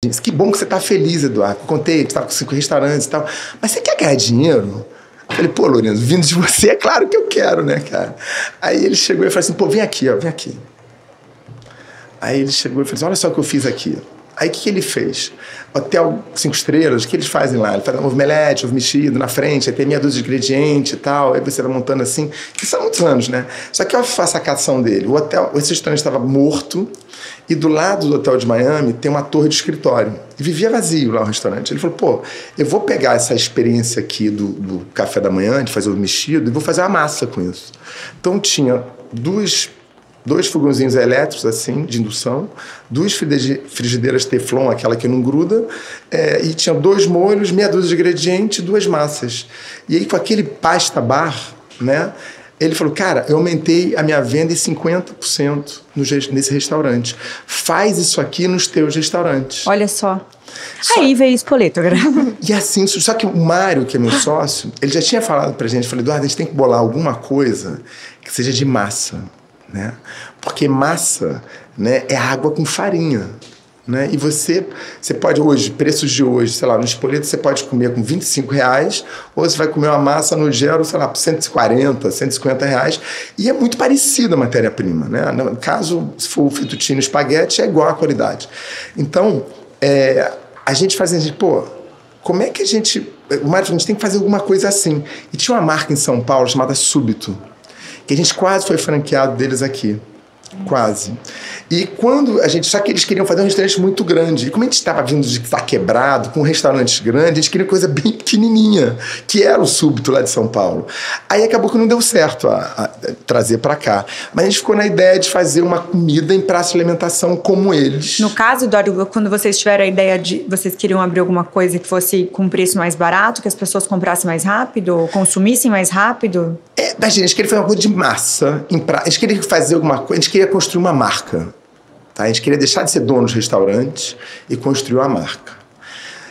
Que bom que você tá feliz, Eduardo. Contei, tu tava com cinco restaurantes e tal. Mas você quer ganhar dinheiro? Eu falei, pô, Lourenço, vindo de você, é claro que eu quero, né, cara? Aí ele chegou e falou assim, pô, vem aqui, ó, vem aqui. Aí ele chegou e falou assim, olha só o que eu fiz aqui. Aí o que, que ele fez? Hotel cinco estrelas, o que eles fazem lá? Ele faz ovo melete, ovo mexido na frente, aí tem meia dúzia de ingrediente e tal, aí você vai montando assim. Isso há muitos anos, né? Só que olha a sacação dele. O hotel, esse restaurante estava morto e do lado do hotel de Miami tem uma torre de escritório. E vivia vazio lá o restaurante. Ele falou, pô, eu vou pegar essa experiência aqui do, do café da manhã, de fazer ovo mexido, e vou fazer uma massa com isso. Então tinha duas dois fogãozinhos elétricos, assim, de indução, duas frigideiras Teflon, aquela que não gruda, é, e tinha dois molhos, meia dúzia de ingredientes e duas massas. E aí, com aquele pasta bar, né? Ele falou, cara, eu aumentei a minha venda em 50% no, nesse restaurante. Faz isso aqui nos teus restaurantes. Olha só. só... Aí veio Espoleto, E assim, só que o Mário, que é meu sócio, ele já tinha falado pra gente, falei, Eduardo, a gente tem que bolar alguma coisa que seja de massa né? Porque massa, né, é água com farinha. Né? E você, você pode hoje, preços de hoje, sei lá, no espoleto você pode comer com 25 reais, ou você vai comer uma massa no gelo, sei lá, por 140, 150 reais, e é muito parecida a matéria-prima, né? No caso, se for o fettuccine espaguete, é igual a qualidade. Então, é, a gente faz assim, pô, como é que a gente... O Mário a gente tem que fazer alguma coisa assim. E tinha uma marca em São Paulo chamada Súbito, que a gente quase foi franqueado deles aqui. Quase. E quando a gente. Só que eles queriam fazer um restaurante muito grande. E como a gente estava vindo de estar quebrado, com um restaurante grande, a gente queria coisa bem pequenininha, que era o súbito lá de São Paulo. Aí acabou que não deu certo a, a, a trazer para cá. Mas a gente ficou na ideia de fazer uma comida em praça de alimentação como eles. No caso, Dório, quando vocês tiveram a ideia de. Vocês queriam abrir alguma coisa que fosse com preço mais barato, que as pessoas comprassem mais rápido, consumissem mais rápido? É, a gente queria fazer uma coisa de massa. Em pra... A gente queria fazer alguma coisa. A gente queria construir uma marca. Tá? A gente queria deixar de ser dono dos restaurantes e construir uma marca.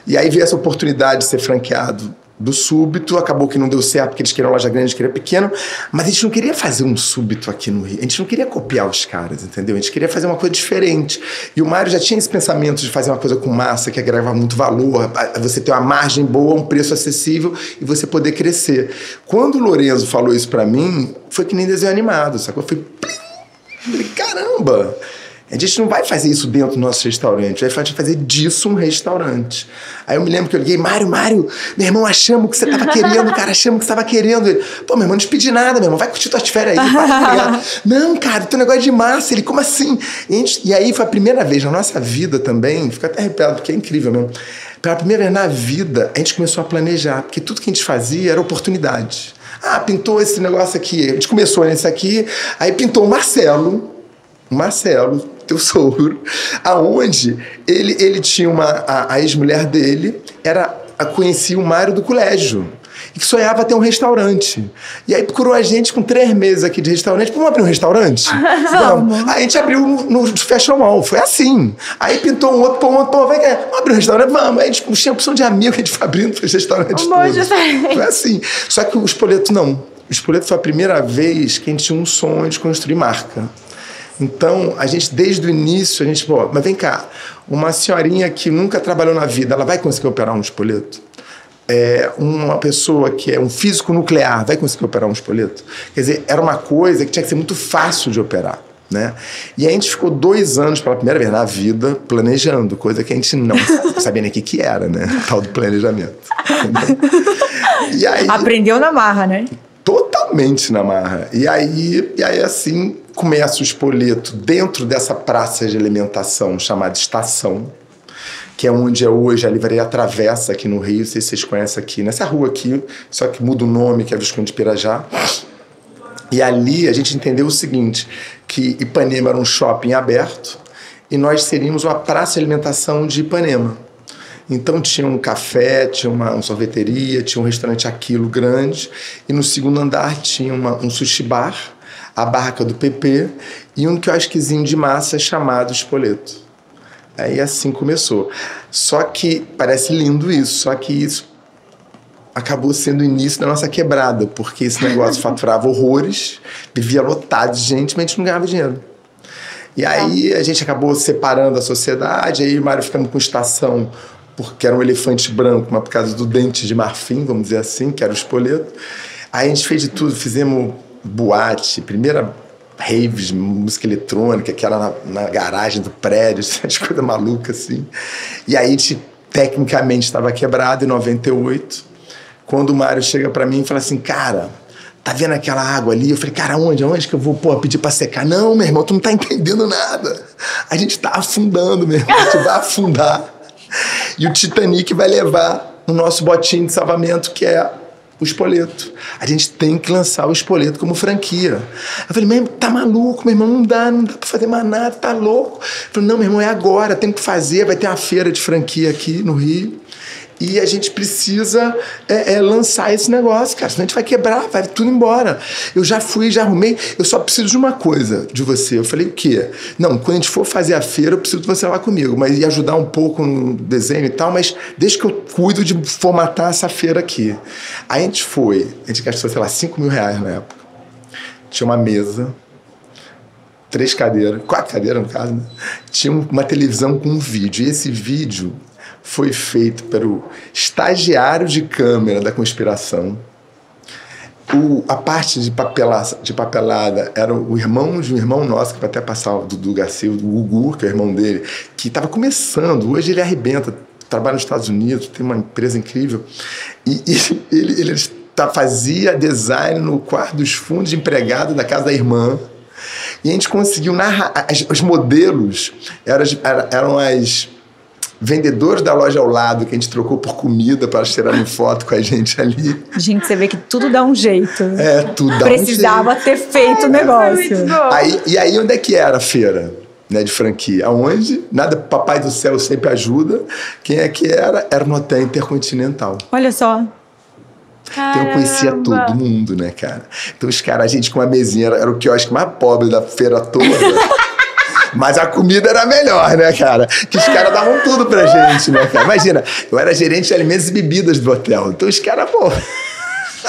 E aí veio essa oportunidade de ser franqueado do súbito, acabou que não deu certo porque eles queriam loja grande, a gente queria pequeno, mas a gente não queria fazer um súbito aqui no Rio, a gente não queria copiar os caras, entendeu? A gente queria fazer uma coisa diferente. E o Mário já tinha esse pensamento de fazer uma coisa com massa, que agrega muito valor, você ter uma margem boa, um preço acessível e você poder crescer. Quando o Lorenzo falou isso para mim, foi que nem desenho animado, sacou? Eu caramba! A gente não vai fazer isso dentro do nosso restaurante, vai fazer disso um restaurante. Aí eu me lembro que eu liguei, Mário, Mário, meu irmão, achamos que você estava querendo, cara, achamos que você estava querendo. Ele, Pô, meu irmão, não te pedi nada, meu irmão, vai curtir tuas férias aí. Vai, não, cara, teu negócio é de massa. Ele, como assim? E, gente, e, aí foi a primeira vez na nossa vida também, fica até arrepiado, porque é incrível mesmo. Pela primeira vez na vida, a gente começou a planejar, porque tudo que a gente fazia era oportunidade. Ah, pintou esse negócio aqui. A gente começou nesse aqui, aí pintou o Marcelo. O Marcelo, teu sogro, aonde ele, ele tinha uma. A, a ex-mulher dele era conhecia o Mário do colégio. E que sonhava ter um restaurante. E aí procurou a gente com três meses aqui de restaurante. Vamos abrir um restaurante? Vamos. Aí a gente abriu no, no Fashion Mall. Foi assim. Aí pintou um outro, pô, um outro, pô, vai, vamos abrir um restaurante? Vamos. Aí a gente tinha opção de amigo que a gente foi abrindo os restaurantes um todos. Foi assim. Só que o Espoleto não. O Espoleto foi a primeira vez que a gente tinha um sonho de construir marca. Então, a gente, desde o início, a gente, pô, mas vem cá, uma senhorinha que nunca trabalhou na vida, ela vai conseguir operar um espoleto? É, uma pessoa que é um físico nuclear vai conseguir operar um espoleto? Quer dizer, era uma coisa que tinha que ser muito fácil de operar. Né? E a gente ficou dois anos pela primeira vez na vida planejando, coisa que a gente não sabia nem o que, que era, né? Tal do planejamento. e aí, Aprendeu na marra, né? Totalmente na marra. E aí, e aí assim, começa o espoleto dentro dessa praça de alimentação chamada Estação, que é onde é hoje a livraria Travessa aqui no Rio, não sei se vocês conhecem aqui, nessa rua aqui, só que muda o nome, que é Visconde de Pirajá. E ali a gente entendeu o seguinte, que Ipanema era um shopping aberto e nós seríamos uma praça de alimentação de Ipanema. Então tinha um café, tinha uma, uma sorveteria, tinha um restaurante Aquilo grande e no segundo andar tinha uma, um sushi bar a barraca do PP e um quiosquezinho de massa chamado Espoleto. Aí assim começou. Só que parece lindo isso, só que isso acabou sendo o início da nossa quebrada, porque esse negócio faturava horrores, vivia lotado de gente, mas a gente não ganhava dinheiro. E aí a gente acabou separando a sociedade, aí o Mário ficamos com estação, porque era um elefante branco, mas por causa do dente de marfim, vamos dizer assim, que era o espoleto. Aí a gente fez de tudo, fizemos boate, primeira raves, música eletrônica, que era na, na garagem do prédio, essas coisas malucas assim. E aí a gente tecnicamente estava quebrado em 98, quando o Mário chega para mim e fala assim, cara, tá vendo aquela água ali? Eu falei, cara, onde? Onde que eu vou pô, pedir para secar? Não, meu irmão, tu não tá entendendo nada. A gente tá afundando, meu irmão, a gente vai afundar. E o Titanic vai levar o nosso botinho de salvamento, que é o espoleto. A gente tem que lançar o espoleto como franquia. Eu falei, meu tá maluco, meu irmão, não dá, não dá pra fazer mais nada, tá louco. Eu falei, não, meu irmão, é agora, tem que fazer, vai ter uma feira de franquia aqui no Rio. E a gente precisa é, é, lançar esse negócio, cara. Senão a gente vai quebrar, vai tudo embora. Eu já fui, já arrumei. Eu só preciso de uma coisa de você. Eu falei, o quê? Não, quando a gente for fazer a feira, eu preciso de você lá comigo. Mas ia ajudar um pouco no desenho e tal, mas deixa que eu cuido de formatar essa feira aqui. Aí a gente foi, a gente gastou, sei lá, 5 mil reais na época. Tinha uma mesa, três cadeiras, quatro cadeiras no caso, né? tinha uma televisão com um vídeo. E esse vídeo foi feito pelo estagiário de câmera da conspiração. O, a parte de, papela, de papelada era o irmão de um irmão nosso, que vai até passar o Dudu Garcia, o Gugu, que é o irmão dele, que estava começando. Hoje ele arrebenta, trabalha nos Estados Unidos, tem uma empresa incrível. E, e ele, ele tá, fazia design no quarto dos fundos de empregado da casa da irmã. E a gente conseguiu narrar. As, os modelos eram, eram as vendedores da loja ao lado que a gente trocou por comida para tirarem foto com a gente ali. Gente, você vê que tudo dá um jeito. É, tudo dá Precisava um jeito. ter feito o negócio. Aí, e aí, onde é que era a feira? Né, de franquia. Aonde? Nada, Papai do Céu sempre ajuda. Quem é que era? Era no Hotel Intercontinental. Olha só. Então eu conhecia todo mundo, né, cara? Então os caras, a gente com uma mesinha, era, era o quiosque mais pobre da feira toda. Mas a comida era melhor, né, cara? Que os caras davam tudo pra gente, né, cara? Imagina, eu era gerente de alimentos e bebidas do hotel. Então os caras, pô.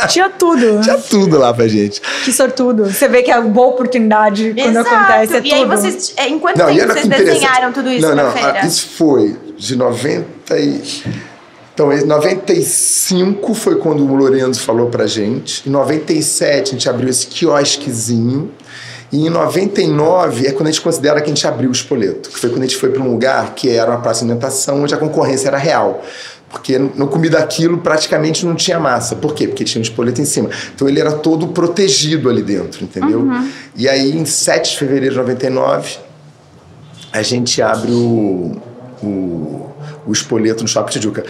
Tinha tudo. Tinha tudo lá pra gente. Que sortudo. Você vê que é uma boa oportunidade quando Exato. acontece. É e tudo. aí vocês. é, Em quanto Não, tempo vocês desenharam tudo isso não, na não, feira? ah, Isso foi de 90 e... Então, em 95 foi quando o Lorenzo falou pra gente. Em 97 a gente abriu esse quiosquezinho. E em 99 é quando a gente considera que a gente abriu o espoleto. Que foi quando a gente foi para um lugar que era uma praça de alimentação onde a concorrência era real. Porque no comi daquilo praticamente não tinha massa. Por quê? Porque tinha um espoleto em cima. Então ele era todo protegido ali dentro, entendeu? E aí em 7 de fevereiro de 99 a gente abre o, o, o espoleto no Shopping Tijuca.